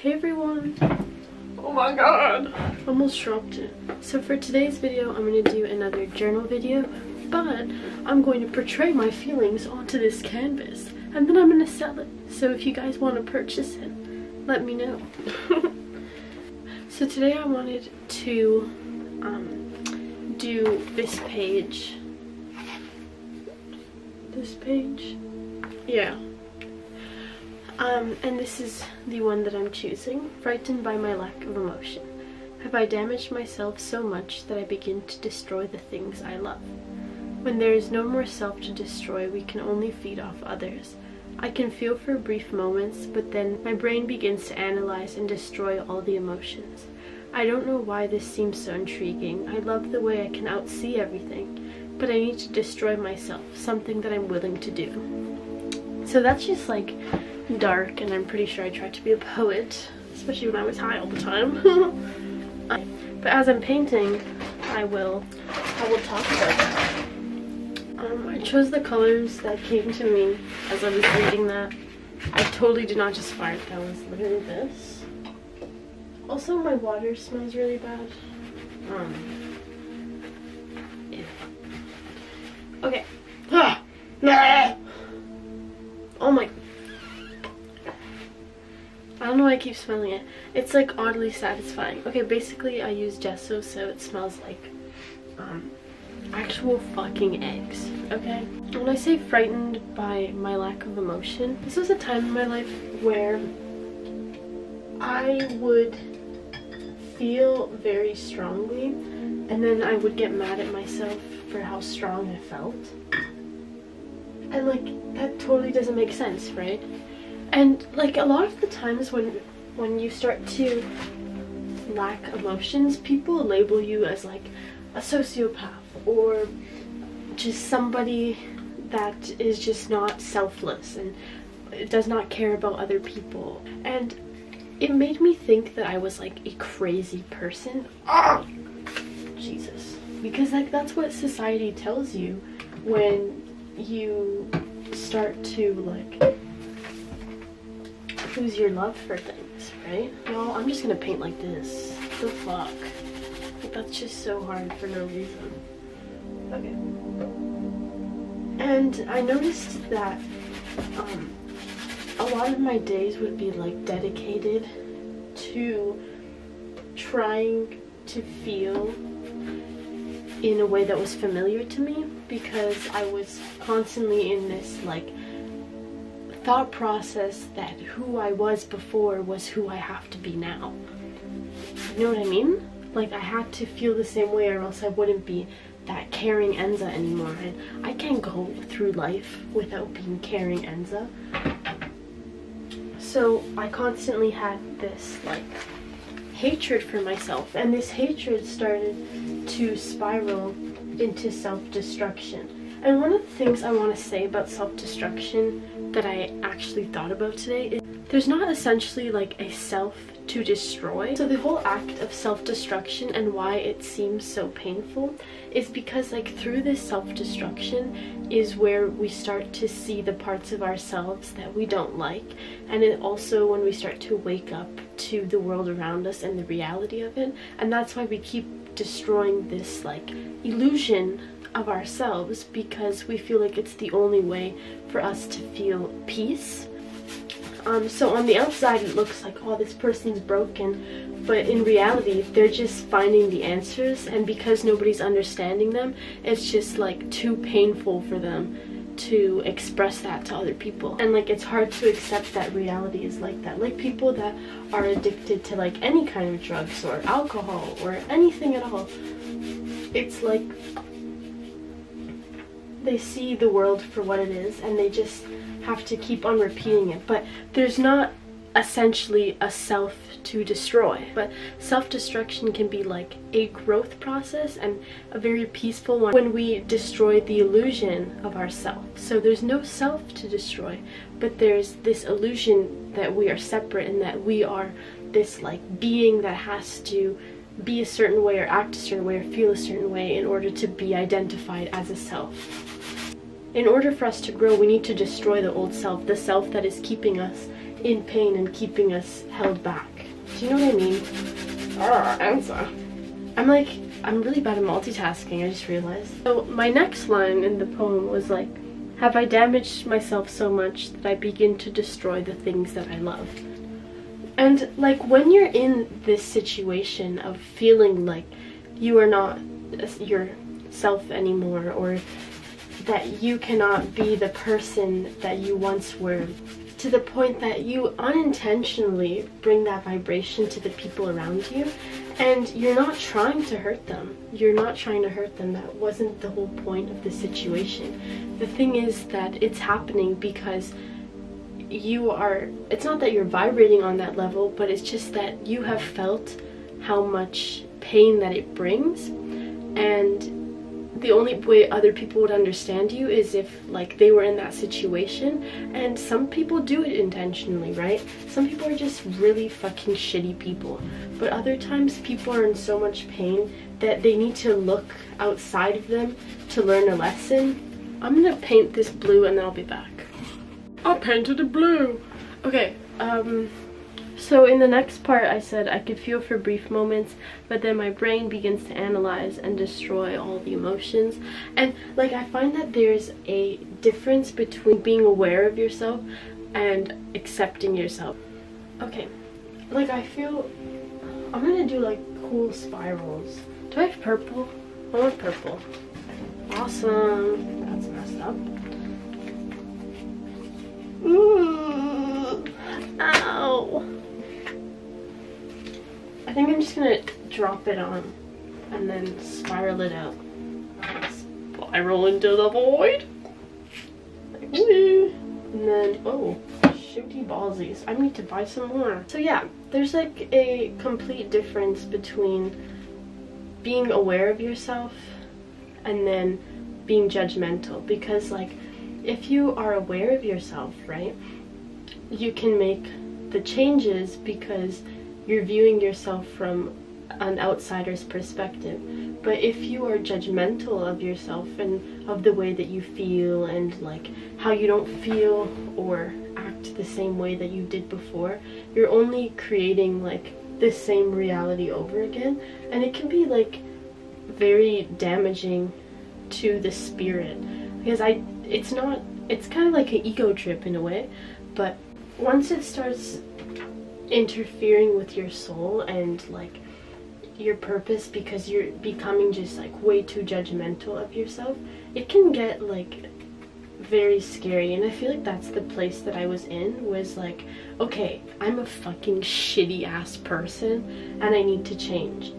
Hey everyone! Oh my god! Almost dropped it. So for today's video, I'm going to do another journal video, but I'm going to portray my feelings onto this canvas, and then I'm going to sell it. So if you guys want to purchase it, let me know. so today I wanted to um, do this page. This page? Yeah. Um, and this is the one that I'm choosing. Frightened by my lack of emotion. Have I damaged myself so much that I begin to destroy the things I love? When there is no more self to destroy, we can only feed off others. I can feel for brief moments, but then my brain begins to analyze and destroy all the emotions. I don't know why this seems so intriguing. I love the way I can outsee everything, but I need to destroy myself, something that I'm willing to do. So that's just like dark and I'm pretty sure I tried to be a poet, especially when I was high all the time. but as I'm painting, I will I will talk about that. Um, I chose the colors that came to me as I was reading that. I totally did not just fart, that was literally this. Also, my water smells really bad. Um, yeah. Okay. Oh my keep smelling it. It's like oddly satisfying. Okay, basically I use gesso so it smells like um, actual fucking eggs, okay? When I say frightened by my lack of emotion, this was a time in my life where I would feel very strongly and then I would get mad at myself for how strong I felt. And like, that totally doesn't make sense, right? And like a lot of the times when when you start to lack emotions, people label you as like a sociopath or just somebody that is just not selfless and does not care about other people. And it made me think that I was like a crazy person. Oh, Jesus. Because like that's what society tells you when you start to like lose your love for things, right? No, I'm just gonna paint like this. The fuck? Like, that's just so hard for no reason. Okay. And I noticed that um, a lot of my days would be like dedicated to trying to feel in a way that was familiar to me because I was constantly in this like thought process that who I was before was who I have to be now. You know what I mean? Like I had to feel the same way or else I wouldn't be that caring Enza anymore. And I can't go through life without being caring Enza. So I constantly had this like hatred for myself and this hatred started to spiral into self-destruction. And one of the things I want to say about self-destruction that I actually thought about today is there's not essentially like a self to destroy. So the whole act of self-destruction and why it seems so painful is because like through this self-destruction is where we start to see the parts of ourselves that we don't like and it also when we start to wake up to the world around us and the reality of it and that's why we keep destroying this like illusion of ourselves because we feel like it's the only way for us to feel peace. Um, so on the outside it looks like, oh, this person's broken, but in reality they're just finding the answers and because nobody's understanding them, it's just like too painful for them to express that to other people. And like it's hard to accept that reality is like that. Like people that are addicted to like any kind of drugs or alcohol or anything at all, it's like they see the world for what it is and they just have to keep on repeating it. But there's not essentially a self to destroy. But self-destruction can be like a growth process and a very peaceful one when we destroy the illusion of ourself. So there's no self to destroy, but there's this illusion that we are separate and that we are this like being that has to be a certain way or act a certain way or feel a certain way in order to be identified as a self. In order for us to grow, we need to destroy the old self, the self that is keeping us in pain and keeping us held back. Do you know what I mean? Ah, answer. I'm like, I'm really bad at multitasking, I just realized. So my next line in the poem was like, have I damaged myself so much that I begin to destroy the things that I love? And like when you're in this situation of feeling like you are not yourself anymore or that you cannot be the person that you once were to the point that you unintentionally bring that vibration to the people around you and you're not trying to hurt them. You're not trying to hurt them. That wasn't the whole point of the situation. The thing is that it's happening because you are it's not that you're vibrating on that level but it's just that you have felt how much pain that it brings and the only way other people would understand you is if like they were in that situation. And some people do it intentionally right? Some people are just really fucking shitty people. But other times people are in so much pain that they need to look outside of them to learn a lesson. I'm gonna paint this blue and then i'll be back. I painted it blue. Okay um so in the next part I said I could feel for brief moments but then my brain begins to analyze and destroy all the emotions and like I find that there's a difference between being aware of yourself and accepting yourself. Okay, like I feel I'm gonna do like cool spirals. Do I have purple? I want purple. Awesome. That's messed up. Ooh. Ow. I think I'm just gonna drop it on and then spiral it out. Spiral into the void. Like, and then, oh, shooty ballsies. I need to buy some more. So yeah, there's like a complete difference between being aware of yourself and then being judgmental because like if you are aware of yourself, right, you can make the changes because you're viewing yourself from an outsider's perspective. But if you are judgmental of yourself and of the way that you feel and like how you don't feel or act the same way that you did before, you're only creating like the same reality over again. And it can be like very damaging to the spirit because I it's not it's kind of like an ego trip in a way, but once it starts interfering with your soul and like your purpose because you're becoming just like way too judgmental of yourself, it can get like very scary. And I feel like that's the place that I was in was like okay I'm a fucking shitty ass person and I need to change.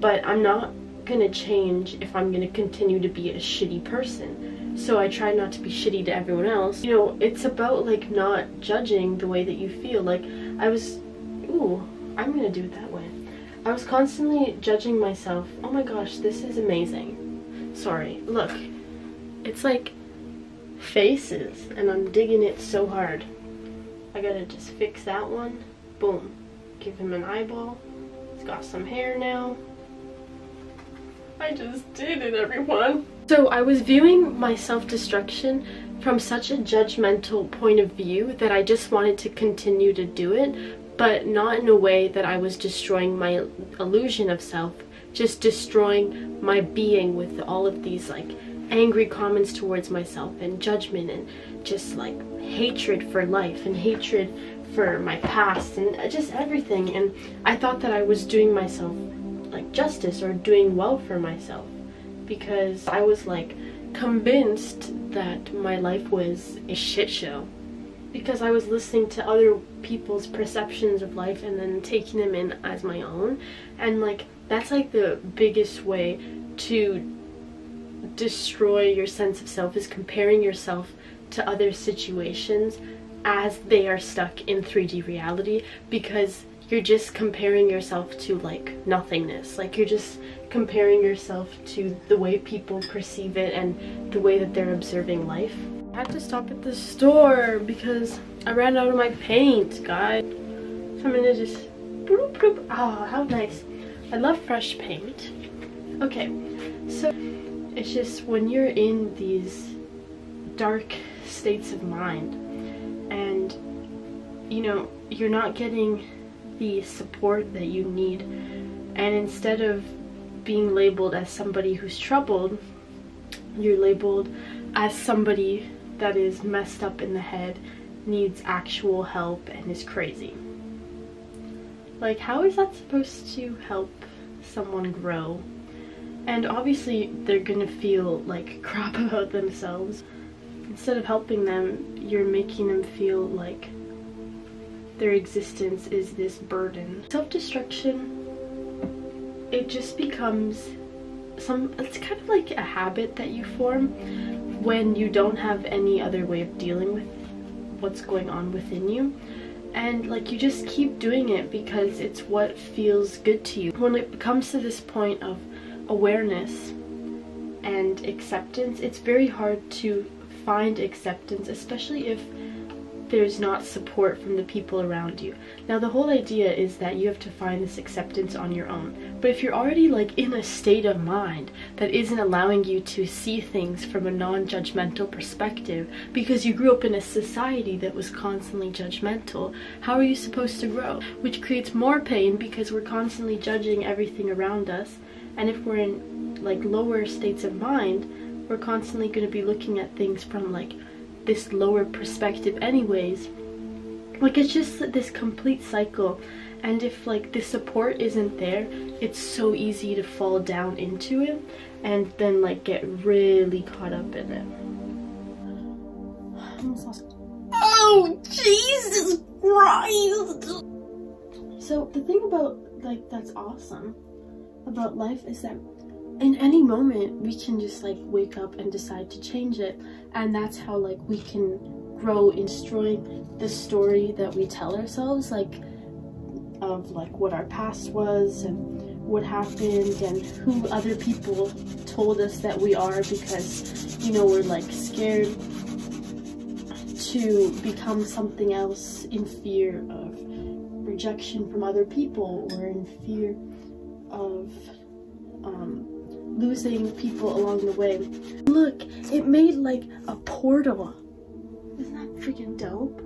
But I'm not gonna change if I'm gonna continue to be a shitty person. So I try not to be shitty to everyone else. You know it's about like not judging the way that you feel. Like I was Ooh, I'm gonna do it that way. I was constantly judging myself. Oh my gosh, this is amazing. Sorry, look. It's like faces and I'm digging it so hard. I gotta just fix that one. Boom. Give him an eyeball. He's got some hair now. I just did it, everyone. So I was viewing my self-destruction from such a judgmental point of view that I just wanted to continue to do it, but not in a way that I was destroying my illusion of self, just destroying my being with all of these like angry comments towards myself and judgment and just like hatred for life and hatred for my past and uh, just everything. And I thought that I was doing myself like justice or doing well for myself because I was like convinced that my life was a shit show because I was listening to other people's perceptions of life and then taking them in as my own. And like that's like the biggest way to destroy your sense of self is comparing yourself to other situations as they are stuck in 3D reality because you're just comparing yourself to like nothingness. Like you're just comparing yourself to the way people perceive it and the way that they're observing life I had to stop at the store because I ran out of my paint, guys. So I'm gonna just. Oh, how nice. I love fresh paint. Okay, so it's just when you're in these dark states of mind and you know, you're not getting the support that you need. And instead of being labeled as somebody who's troubled, you're labeled as somebody that is messed up in the head, needs actual help, and is crazy. Like, how is that supposed to help someone grow? And obviously, they're gonna feel like crap about themselves. Instead of helping them, you're making them feel like their existence is this burden. Self-destruction, it just becomes some, it's kind of like a habit that you form when you don't have any other way of dealing with what's going on within you. And like you just keep doing it because it's what feels good to you. When it comes to this point of awareness and acceptance it's very hard to find acceptance especially if there's not support from the people around you. Now the whole idea is that you have to find this acceptance on your own. But if you're already like in a state of mind that isn't allowing you to see things from a non-judgmental perspective because you grew up in a society that was constantly judgmental, how are you supposed to grow? Which creates more pain because we're constantly judging everything around us. And if we're in like lower states of mind, we're constantly going to be looking at things from like this lower perspective anyways. Like it's just this complete cycle and if like the support isn't there it's so easy to fall down into it and then like get really caught up in it. Oh jesus christ! So the thing about like that's awesome about life is that in any moment we can just like wake up and decide to change it. And that's how like we can grow in destroying the story that we tell ourselves like of like what our past was and what happened and who other people told us that we are because you know we're like scared to become something else in fear of rejection from other people or in fear of losing people along the way. Look, it made like a portal. Isn't that freaking dope?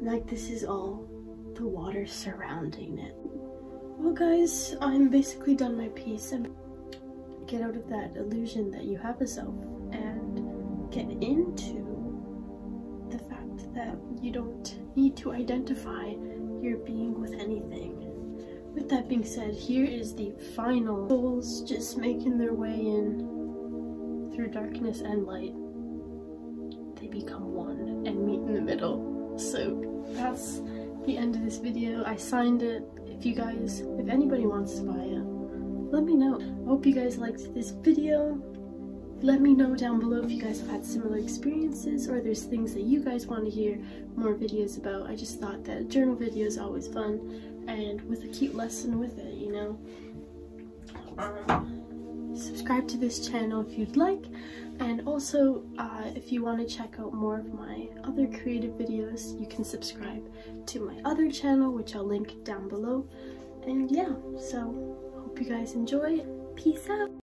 Like this is all the water surrounding it. Well guys, I'm basically done my piece and get out of that illusion that you have a self and get into the fact that you don't need to identify your being with anything. With that being said, here is the final souls just making their way in through darkness and light. They become one and meet in the middle. So that's the end of this video. I signed it. If you guys, if anybody wants to buy it, let me know. I hope you guys liked this video. Let me know down below if you guys have had similar experiences or there's things that you guys want to hear more videos about. I just thought that journal video is always fun and with a cute lesson with it, you know. Um, subscribe to this channel if you'd like, and also uh, if you want to check out more of my other creative videos, you can subscribe to my other channel, which I'll link down below. And yeah, so hope you guys enjoy. Peace out.